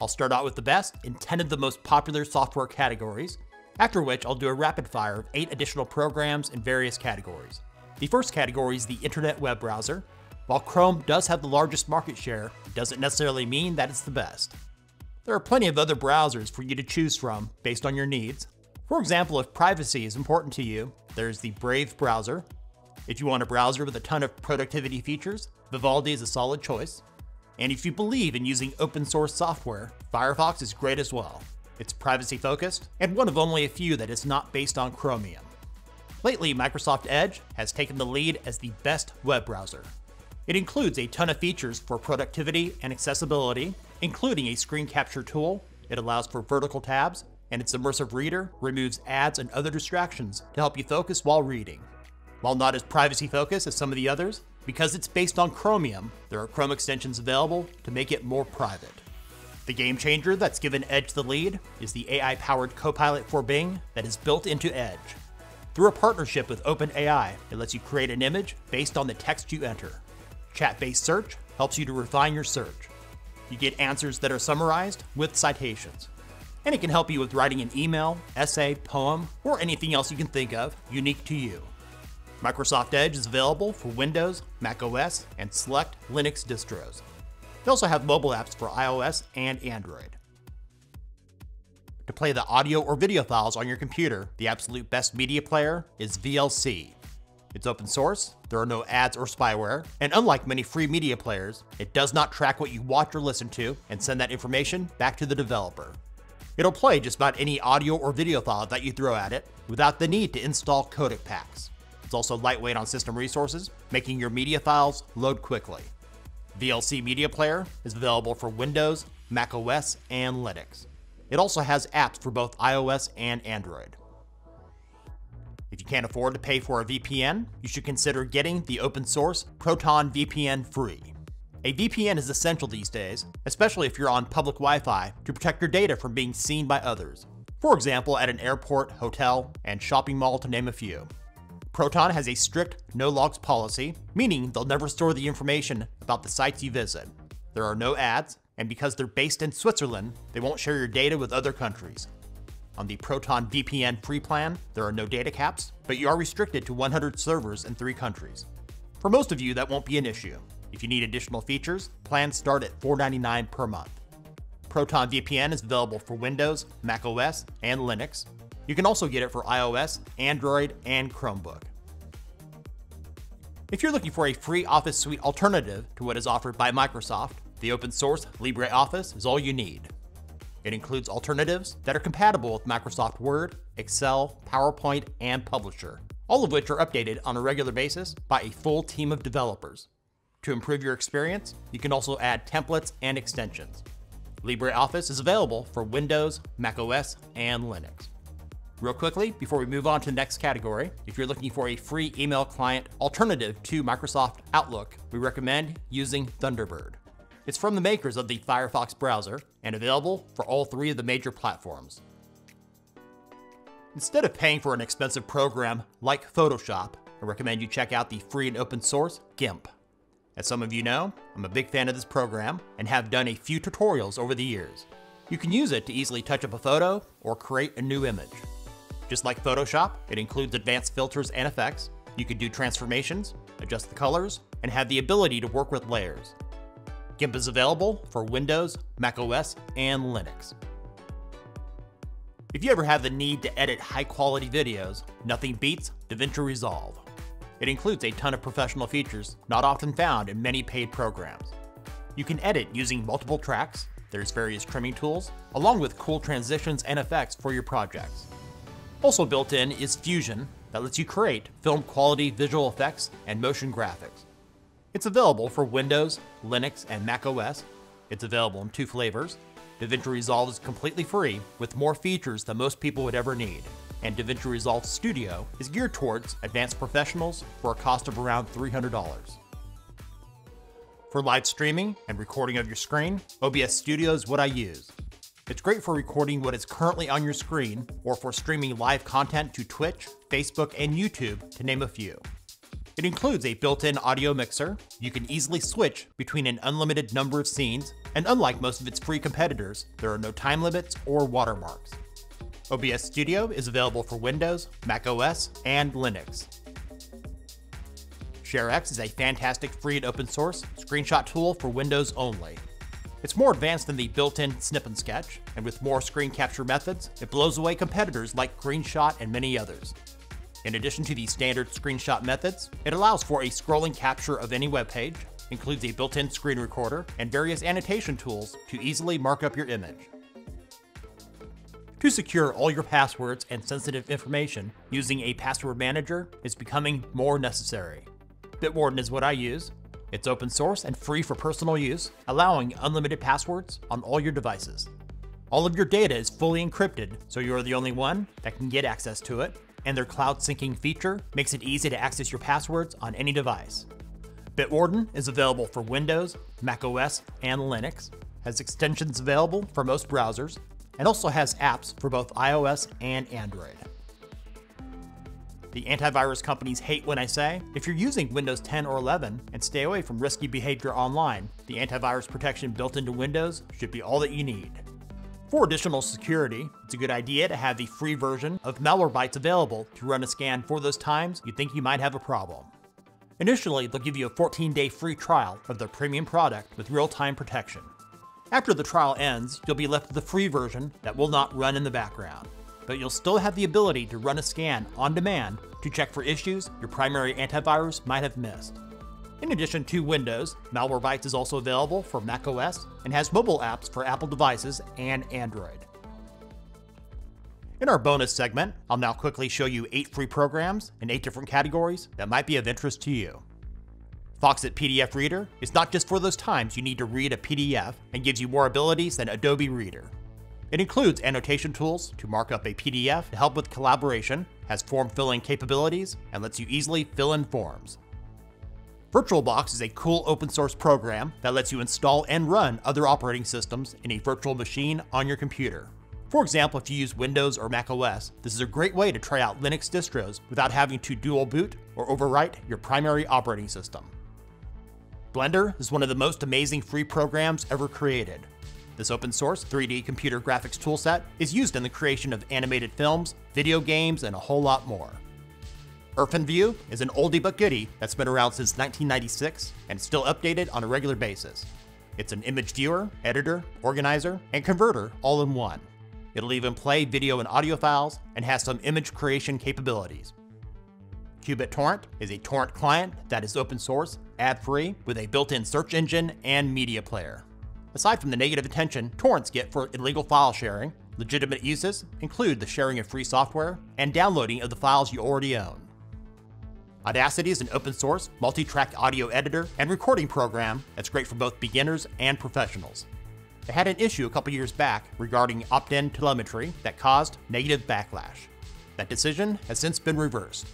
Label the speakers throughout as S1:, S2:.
S1: I'll start out with the best in 10 of the most popular software categories, after which I'll do a rapid fire of 8 additional programs in various categories. The first category is the Internet Web Browser. While Chrome does have the largest market share, it doesn't necessarily mean that it's the best. There are plenty of other browsers for you to choose from based on your needs. For example, if privacy is important to you, there's the Brave browser. If you want a browser with a ton of productivity features, Vivaldi is a solid choice. And if you believe in using open source software, Firefox is great as well. It's privacy focused, and one of only a few that is not based on Chromium. Lately, Microsoft Edge has taken the lead as the best web browser. It includes a ton of features for productivity and accessibility, including a screen capture tool. It allows for vertical tabs, and its immersive reader removes ads and other distractions to help you focus while reading. While not as privacy focused as some of the others, because it's based on Chromium, there are Chrome extensions available to make it more private. The game changer that's given Edge the lead is the AI powered Copilot for Bing that is built into Edge. Through a partnership with OpenAI, it lets you create an image based on the text you enter. Chat based search helps you to refine your search. You get answers that are summarized with citations. And it can help you with writing an email, essay, poem, or anything else you can think of unique to you. Microsoft Edge is available for Windows, Mac OS, and select Linux distros. They also have mobile apps for iOS and Android. To play the audio or video files on your computer, the absolute best media player is VLC. It's open source, there are no ads or spyware, and unlike many free media players, it does not track what you watch or listen to and send that information back to the developer. It'll play just about any audio or video file that you throw at it without the need to install codec packs. It's also lightweight on system resources, making your media files load quickly. VLC Media Player is available for Windows, Mac OS, and Linux. It also has apps for both iOS and Android. If you can't afford to pay for a VPN, you should consider getting the open source Proton VPN free. A VPN is essential these days, especially if you're on public Wi Fi, to protect your data from being seen by others. For example, at an airport, hotel, and shopping mall, to name a few. Proton has a strict no logs policy, meaning they'll never store the information about the sites you visit. There are no ads, and because they're based in Switzerland, they won't share your data with other countries. On the Proton VPN free plan, there are no data caps, but you are restricted to 100 servers in three countries. For most of you, that won't be an issue. If you need additional features, plans start at $4.99 per month. Proton VPN is available for Windows, Mac OS, and Linux, you can also get it for iOS, Android, and Chromebook. If you're looking for a free Office Suite alternative to what is offered by Microsoft, the open source LibreOffice is all you need. It includes alternatives that are compatible with Microsoft Word, Excel, PowerPoint, and Publisher, all of which are updated on a regular basis by a full team of developers. To improve your experience, you can also add templates and extensions. LibreOffice is available for Windows, macOS, and Linux. Real quickly, before we move on to the next category, if you're looking for a free email client alternative to Microsoft Outlook, we recommend using Thunderbird. It's from the makers of the Firefox browser and available for all three of the major platforms. Instead of paying for an expensive program like Photoshop, I recommend you check out the free and open source GIMP. As some of you know, I'm a big fan of this program and have done a few tutorials over the years. You can use it to easily touch up a photo or create a new image. Just like Photoshop, it includes advanced filters and effects. You can do transformations, adjust the colors, and have the ability to work with layers. GIMP is available for Windows, macOS, and Linux. If you ever have the need to edit high quality videos, nothing beats DaVinci Resolve. It includes a ton of professional features not often found in many paid programs. You can edit using multiple tracks, there's various trimming tools, along with cool transitions and effects for your projects. Also built in is Fusion that lets you create film quality visual effects and motion graphics. It's available for Windows, Linux, and Mac OS. It's available in two flavors. DaVinci Resolve is completely free with more features than most people would ever need. And DaVinci Resolve Studio is geared towards advanced professionals for a cost of around $300. For live streaming and recording of your screen, OBS Studio is what I use. It's great for recording what is currently on your screen or for streaming live content to Twitch, Facebook, and YouTube, to name a few. It includes a built-in audio mixer, you can easily switch between an unlimited number of scenes, and unlike most of its free competitors, there are no time limits or watermarks. OBS Studio is available for Windows, Mac OS, and Linux. ShareX is a fantastic free and open source screenshot tool for Windows only. It's more advanced than the built-in Snip and Sketch, and with more screen capture methods, it blows away competitors like GreenShot and many others. In addition to the standard screenshot methods, it allows for a scrolling capture of any web page, includes a built-in screen recorder, and various annotation tools to easily mark up your image. To secure all your passwords and sensitive information, using a password manager is becoming more necessary. Bitwarden is what I use. It's open source and free for personal use, allowing unlimited passwords on all your devices. All of your data is fully encrypted, so you're the only one that can get access to it, and their cloud syncing feature makes it easy to access your passwords on any device. Bitwarden is available for Windows, Mac OS, and Linux, has extensions available for most browsers, and also has apps for both iOS and Android. The antivirus companies hate when I say, if you're using Windows 10 or 11 and stay away from risky behavior online, the antivirus protection built into Windows should be all that you need. For additional security, it's a good idea to have the free version of Malwarebytes available to run a scan for those times you think you might have a problem. Initially, they'll give you a 14-day free trial of their premium product with real-time protection. After the trial ends, you'll be left with the free version that will not run in the background, but you'll still have the ability to run a scan on demand to check for issues your primary antivirus might have missed. In addition to Windows, Malwarebytes is also available for macOS and has mobile apps for Apple devices and Android. In our bonus segment, I'll now quickly show you 8 free programs in 8 different categories that might be of interest to you. Foxit PDF Reader is not just for those times you need to read a PDF and gives you more abilities than Adobe Reader. It includes annotation tools to mark up a PDF to help with collaboration, has form filling capabilities, and lets you easily fill in forms. VirtualBox is a cool open source program that lets you install and run other operating systems in a virtual machine on your computer. For example, if you use Windows or Mac OS, this is a great way to try out Linux distros without having to dual boot or overwrite your primary operating system. Blender is one of the most amazing free programs ever created. This open source 3D computer graphics toolset is used in the creation of animated films, video games, and a whole lot more. IrfanView is an oldie but goodie that's been around since 1996 and still updated on a regular basis. It's an image viewer, editor, organizer, and converter all in one. It'll even play video and audio files and has some image creation capabilities. qBittorrent is a torrent client that is open source, ad-free, with a built-in search engine and media player. Aside from the negative attention torrents get for illegal file sharing, legitimate uses include the sharing of free software and downloading of the files you already own. Audacity is an open source, multi-track audio editor and recording program that's great for both beginners and professionals. It had an issue a couple years back regarding opt-in telemetry that caused negative backlash. That decision has since been reversed.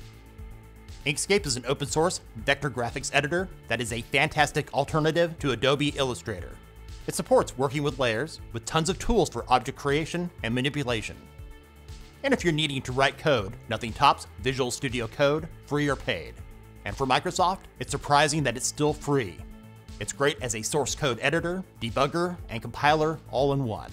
S1: Inkscape is an open source vector graphics editor that is a fantastic alternative to Adobe Illustrator. It supports working with layers, with tons of tools for object creation and manipulation. And if you're needing to write code, nothing tops Visual Studio Code, free or paid. And for Microsoft, it's surprising that it's still free. It's great as a source code editor, debugger, and compiler all in one.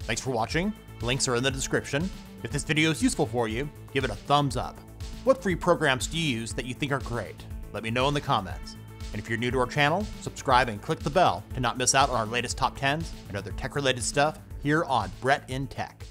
S1: Thanks for watching. Links are in the description. If this video is useful for you, give it a thumbs up. What free programs do you use that you think are great? Let me know in the comments. And if you're new to our channel, subscribe and click the bell to not miss out on our latest top 10s and other tech related stuff here on Brett in Tech.